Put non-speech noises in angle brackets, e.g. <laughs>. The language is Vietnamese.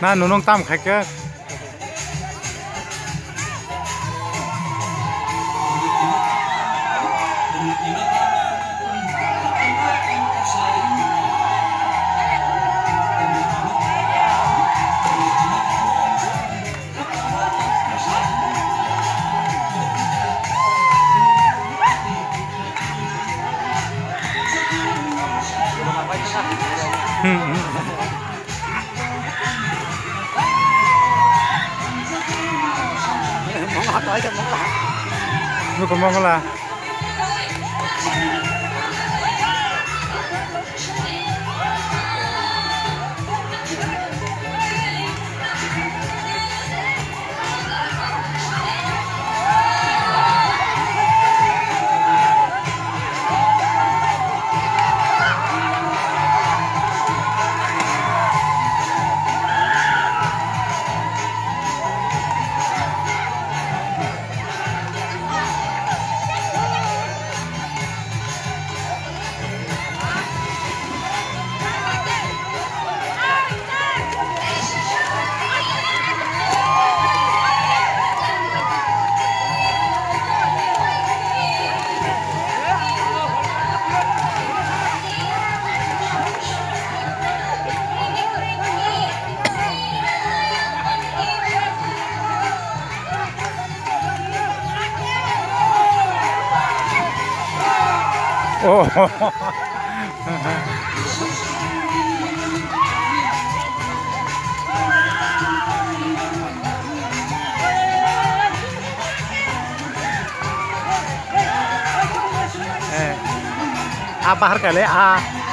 na nunong tam khaike Mm-hmm. Ừ. cho mong ngọt Mong là. Oh. <laughs> Eh, apa harganya? Ah.